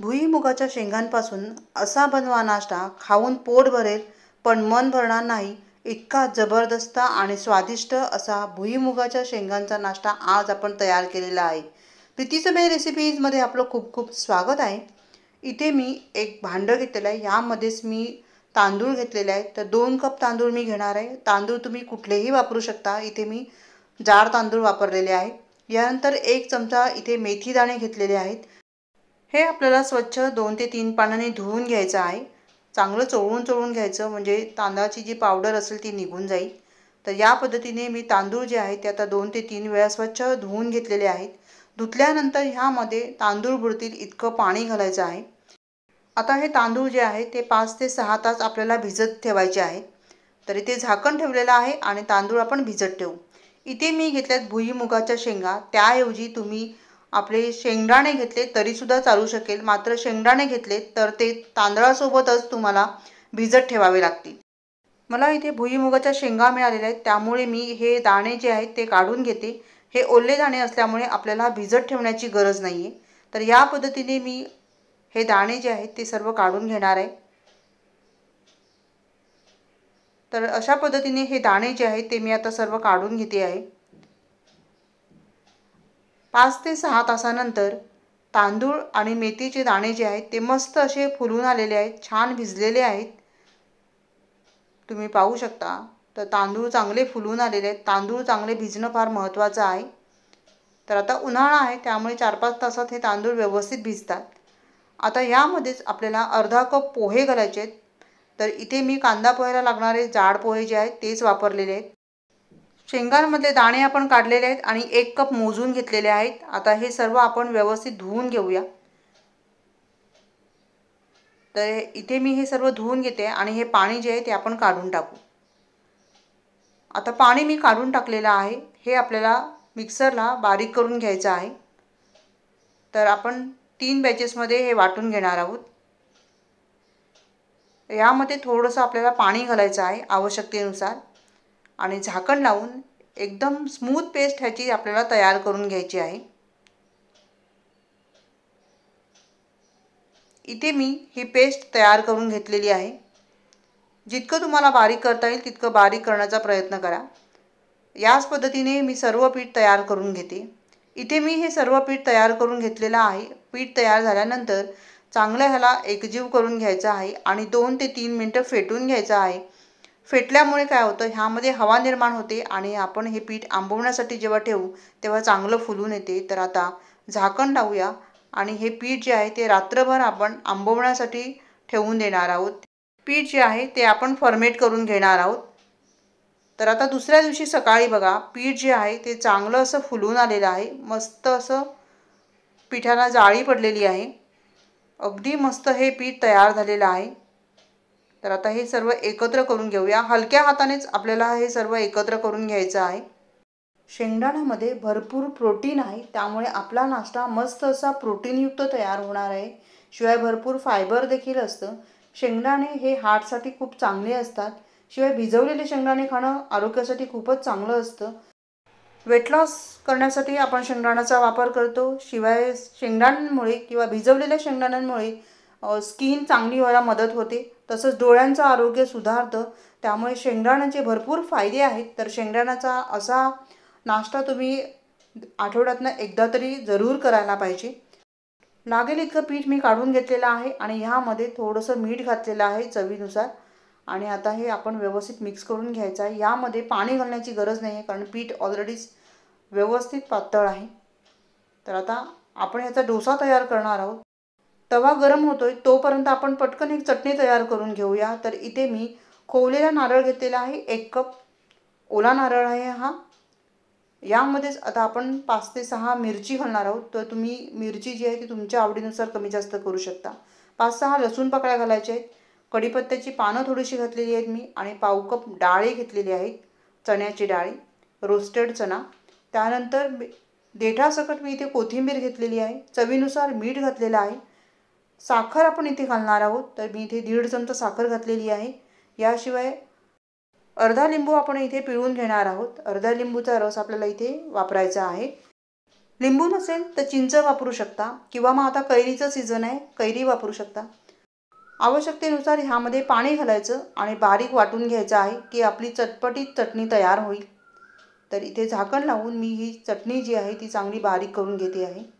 भुईमुगाच्या शेंगांपासून असा बनवा नाश्ता खाऊन पोट भरेल पण मन भरणार नाही. इतका जबरदस्त आणि स्वादिष्ट असा भुईमुगाच्या शेंगांचा नाश्ता आज आपण तयार केलेला आहे. प्रीतीसमय रेसिपीजमध्ये आपलं खूप खूप स्वागत आहे. इथे मी एक भांडं घेतलेलं आहे. यामध्येच मी तांदूळ घेतलेले आहे. तर दोन कप तांदूळ मी घेणार आहे. तांदूळ तुम्ही कुठलेही वापरू शकता. इथे मी जाड तांदूळ वापरलेले आहे. यानंतर एक चमचा इथे मेथी दाणे घेतलेले आहेत. हे आपल्याला स्वच्छ दोन ते तीन पानाने धुवून घ्यायचं आहे. चांगलं चोळून चोळून घ्यायचं म्हणजे तांदळाची जी पावडर असेल ती निघून जाईल. तर या पद्धतीने मी तांदूळ जे आहेत ते आता दोन ते तीन वेळा स्वच्छ धुवून घेतलेले आहेत. धुतल्यानंतर ह्यामध्ये तांदूळ बुडतील इतकं पाणी घालायचं आहे. आता हे तांदूळ जे आहे ते पाच ते सहा तास आपल्याला भिजत ठेवायचे आहे. तर इथे झाकण ठेवलेलं आहे आणि तांदूळ आपण भिजत ठेवू. इथे मी घेतल्यात भुईमुगाच्या शेंगा. त्याऐवजी तुम्ही आपले शेंगदाणे घेतले तरीसुद्धा चालू शकेल. मात्र शेंगदाणे घेतले तर ते तांदळासोबतच तुम्हाला भिजत ठेवावे लागतील. मला इथे भुईमुगाच्या शेंगा मिळालेल्या आहेत. त्यामुळे मी हे दाणे जे आहेत ते काढून घेते. हे ओले दाणे असल्यामुळे आपल्याला भिजत ठेवण्याची गरज नाही आहे तर या पद्धतीने मी हे दाणे जे आहेत ते सर्व काढून घेणार आहे. तर अशा पद्धतीने हे दाणे जे आहेत ते मी आता सर्व काढून घेते आहे. पाच ते सहा तासानंतर तांदूळ आणि मेथीचे दाणे जे आहेत ते मस्त असे फुलून आलेले आहेत छान भिजलेले आहेत. तुम्ही पाहू शकता. तर तांदूळ चांगले फुलून आलेले आहेत. तांदूळ चांगले भिजणं फार महत्त्वाचं आहे. तर आता उन्हाळा आहे त्यामुळे चार पाच तासात हे तांदूळ व्यवस्थित भिजतात. आता यामध्येच आपल्याला अर्धा कप पोहे घालायचे आहेत. तर इथे मी कांदा पोह्याला लागणारे जाड पोहे जे आहेत तेच वापरलेले आहेत. शेंगांमधले दाणे आपण काढलेले आहेत आणि एक कप मोजून घेतलेले आहेत. आता हे सर्व आपण व्यवस्थित धुवून घेऊया. तर इथे मी हे सर्व धुवून घेते आणि हे पाणी जे आहे ते आपण काढून टाकू. आता पाणी मी काढून टाकलेलं आहे. हे आपल्याला मिक्सरला बारीक करून घ्यायचं आहे. तर आपण तीन बॅचेसमध्ये हे वाटून घेणार आहोत. यामध्ये थोडंसं आपल्याला पाणी घालायचं आहे आवश्यकतेनुसार. आणि झाकण लावून एकदम स्मूथ पेस्ट ह्याची आपल्याला तयार करून घ्यायची आहे. इथे मी ही पेस्ट तयार करून घेतलेली आहे. जितकं तुम्हाला बारीक करता येईल तितकं बारीक करण्याचा प्रयत्न करा. याच पद्धतीने मी सर्व पीठ तयार करून घेते. इथे मी हे सर्व पीठ तयार करून घेतलेलं आहे. पीठ तयार झाल्यानंतर चांगलं ह्याला एकजीव करून घ्यायचं आहे आणि दोन ते तीन मिनटं फेटून घ्यायचं आहे. फेटल्यामुळे काय होतं? ह्यामध्ये हवा निर्माण होते आणि आपण हे पीठ आंबवण्यासाठी जेव्हा ठेवू तेव्हा चांगलं फुलून येते. तर आता झाकण लावूया आणि हे पीठ जे आहे ते रात्रभर आपण आंबवण्यासाठी ठेवून देणार आहोत. पीठ जे आहे ते आपण फर्मेट करून घेणार आहोत. तर आता दुसऱ्या दिवशी सकाळी बघा पीठ जे आहे ते चांगलं असं फुलून आलेलं आहे. मस्त असं पिठाला जाळी पडलेली आहे. अगदी मस्त हे पीठ तयार झालेलं आहे. तर आता हे सर्व एकत्र करून घेऊया. हलक्या हातानेच आपल्याला हे सर्व एकत्र करून घ्यायचं आहे. शेंगदाण्यामध्ये भरपूर प्रोटीन आहे. त्यामुळे आपला नाश्ता मस्त असा प्रोटीनयुक्त तयार होणार आहे. शिवाय भरपूर फायबर देखील असतं. शेंगदाणे हे हार्टसाठी खूप चांगले असतात. शिवाय भिजवलेले शेंगदाणे खाणं आरोग्यासाठी खूपच चांगलं असतं. वेट लॉस करण्यासाठी आपण शेंगदाण्याचा वापर करतो. शिवाय शेंगदाण्यांमुळे किंवा भिजवलेल्या शेंगदाण्यांमुळे स्किन चांगली व्हायला मदत होते. तसंच डोळ्यांचं आरोग्य सुधारतं. त्यामुळे शेंगदाण्याचे भरपूर फायदे आहेत. तर शेंगदाण्याचा असा नाश्ता तुम्ही आठवड्यातनं एकदा तरी जरूर करायला पाहिजे. लागेल इतकं पीठ मी काढून घेतलेलं आहे आणि ह्यामध्ये थोडंसं मीठ घातलेलं आहे चवीनुसार. आणि आता हे आपण व्यवस्थित मिक्स करून घ्यायचं आहे. यामध्ये पाणी घालण्याची गरज नाही आहे कारण पीठ ऑलरेडीच व्यवस्थित पातळ आहे. तर आता आपण ह्याचा डोसा तयार करणार आहोत. तवा गरम होतोय तोपर्यंत आपण पटकन एक चटणी तयार करून घेऊया. तर इथे मी खोवलेला नारळ घेतलेला आहे एक कप ओला नारळ आहे हा. यामध्येच आता आपण पाच ते सहा मिरची घालणार आहोत. तर तुम्ही मिरची जी आहे ती तुमच्या आवडीनुसार कमी जास्त करू शकता. पाच सहा लसूण पकड्या घालायच्या आहेत. कढीपत्त्याची पानं थोडीशी घातलेली आहेत मी आणि पाव कप डाळी घेतलेली आहेत चण्याची डाळी रोस्टेड चणा. त्यानंतर देठासकट मी इथे कोथिंबीर घेतलेली आहे. चवीनुसार मीठ घातलेलं आहे. साखर आपण इथे घालणार आहोत. तर मी इथे दीड चमचा साखर घातलेली आहे. याशिवाय अर्धा लिंबू आपण इथे पिळून घेणार आहोत. अर्धा लिंबूचा रस आपल्याला इथे वापरायचा आहे. लिंबू नसेल तर चिंच वापरू शकता किंवा मग आता कैरीचं सीझन आहे. कैरी वापरू शकता. आवश्यकतेनुसार ह्यामध्ये पाणी घालायचं आणि बारीक वाटून घ्यायचं आहे की आपली चटपटीत चटणी तयार होईल. तर इथे झाकण लावून मी ही चटणी जी आहे ती चांगली बारीक करून घेते आहे.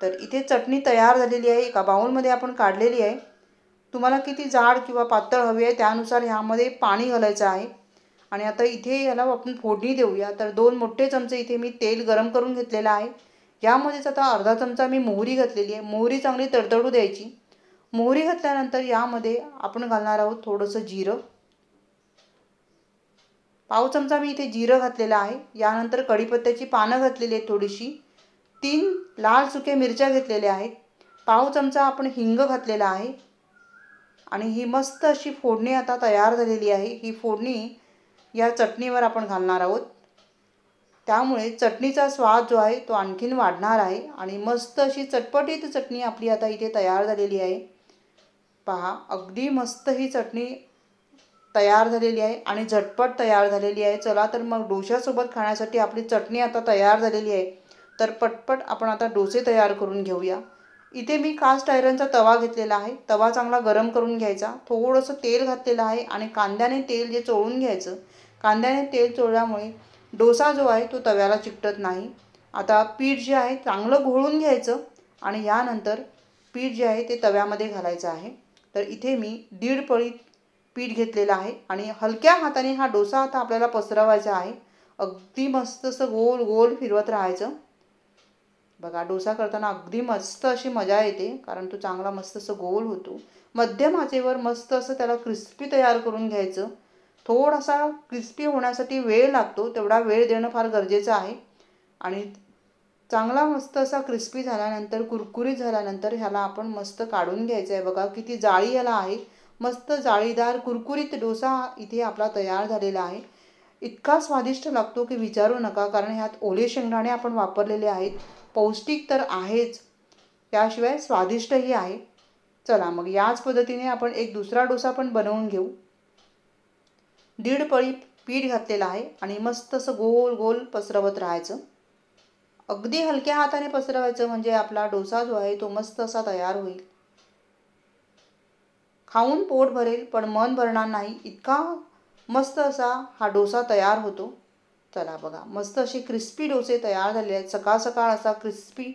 तर इथे चटणी तयार झालेली आहे एका बाऊलमध्ये आपण काढलेली आहे. तुम्हाला किती जाड किंवा पातळ हवी आहे त्यानुसार ह्यामध्ये पाणी घालायचं आहे. आणि आता इथे याला आपण फोडणी देऊया. तर दोन मोठे चमचे इथे मी तेल गरम करून घेतलेलं आहे. यामध्येच आता अर्धा चमचा मी मोहरी घातलेली आहे. मोहरी चांगली तडतडू द्यायची. मोहरी घातल्यानंतर यामध्ये आपण घालणार आहोत थोडंसं जिरं. पाव चमचा मी इथे जिरं घातलेलं आहे. यानंतर कढीपत्त्याची पानं घातलेली आहेत थोडीशी. तीन लाल सुके मिरच्या घेतलेल्या आहेत. पाव चमचा आपण हिंग घातलेला आहे. आणि ही मस्त अशी फोडणी आता तयार झालेली आहे. ही फोडणी या चटणीवर आपण घालणार आहोत. त्यामुळे चटणीचा स्वाद जो आहे तो आणखीन वाढणार आहे. आणि मस्त अशी चटपटीत चटणी आपली आता इथे तयार झालेली आहे. पहा अगदी मस्त ही चटणी तयार झालेली आहे आणि झटपट तयार झालेली आहे. चला तर मग डोश्यासोबत खाण्यासाठी आपली चटणी आता तयार झालेली आहे. तर पटपट आपण आता डोसे तयार करून घेऊया. इथे मी कास्ट आयरनचा तवा घेतलेला आहे. तवा चांगला गरम करून घ्यायचा. थोडंसं तेल घातलेलं आहे आणि कांद्याने तेल जे चोळून घ्यायचं कांद्याने तेल चोळल्यामुळे डोसा जो आहे तो तव्याला चिकटत नाही. आता पीठ जे आहे चांगलं घोळून घ्यायचं आणि यानंतर पीठ जे आहे ते तव्यामध्ये घालायचं आहे. तर इथे मी दीड पळी पीठ घेतलेलं आहे आणि हलक्या हाताने हा डोसा आता आपल्याला पसरवायचा आहे. अगदी मस्त असं गोल गोल फिरवत राहायचं. बघा डोसा करताना अगदी मस्त अशी मजा येते कारण तो चांगला मस्त असं गोल होतो. मध्यम आचेवर मस्त असं त्याला क्रिस्पी तयार करून घ्यायचं. थोडासा क्रिस्पी होण्यासाठी वेळ लागतो तेवढा वेळ देणं फार गरजेचं आहे. आणि चांगला मस्त असा क्रिस्पी झाल्यानंतर कुरकुरीत झाल्यानंतर ह्याला आपण मस्त काढून घ्यायचं आहे. बघा किती जाळी ह्याला आहे. मस्त जाळीदार कुरकुरीत डोसा इथे आपला तयार झालेला आहे. इतका स्वादिष्ट लागतो की विचारू नका कारण ह्यात ओले शेंगदाणे आपण वापरलेले आहेत. पौष्टिक तर आहेच. त्याशिवाय स्वादिष्टही आहे. चला मग याच पद्धतीने आपण एक दुसरा डोसा पण बनवून घेऊ. दीड पळी पीठ घातलेलं आहे आणि मस्त असं गोल गोल पसरवत राहायचं. अगदी हलक्या हाताने पसरवायचं म्हणजे आपला डोसा जो आहे तो मस्त असा तयार होईल. खाऊन पोट भरेल पण मन भरणार नाही. इतका मस्त असा हा डोसा तयार होतो. चला बघा मस्त असे क्रिस्पी डोसे तयार झाले आहेत. सकाळ सकाळ असा क्रिस्पी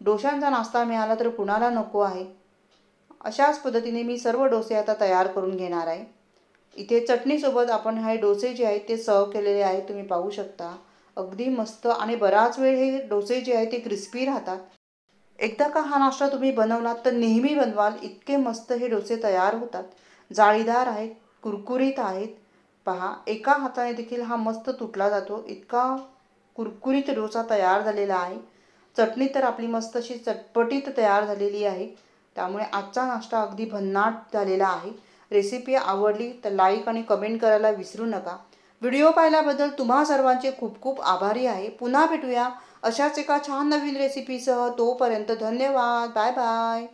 डोशांचा नाश्ता मिळाला तर कुणाला नको आहे? अशाच पद्धतीने मी सर्व डोसे आता तयार करून घेणार आहे. इथे चटणीसोबत आपण हे डोसे जे आहेत ते सर्व केलेले आहेत. तुम्ही पाहू शकता. अगदी मस्त आणि बराच वेळ हे डोसे जे आहेत ते क्रिस्पी राहतात. एकदा का हा नाश्ता तुम्ही बनवलात तर नेहमी बनवाल. इतके मस्त हे डोसे तयार होतात. जाळीदार आहेत कुरकुरीत आहेत. पहा एका हाताने देखील हा मस्त तुटला जातो. इतका कुरकुरीत डोसा तयार झालेला आहे. चटणी तर आपली मस्त अशी चटपटीत तयार झालेली आहे. त्यामुळे आजचा नाश्ता अगदी भन्नाट झालेला आहे. रेसिपी आवडली तर लाईक आणि कमेंट करायला विसरू नका. व्हिडिओ पाहिल्याबद्दल तुम्हा सर्वांचे खूप खूप आभारी आहे. पुन्हा भेटूया अशाच एका छान नवीन रेसिपीसह. तोपर्यंत धन्यवाद. Bye bye.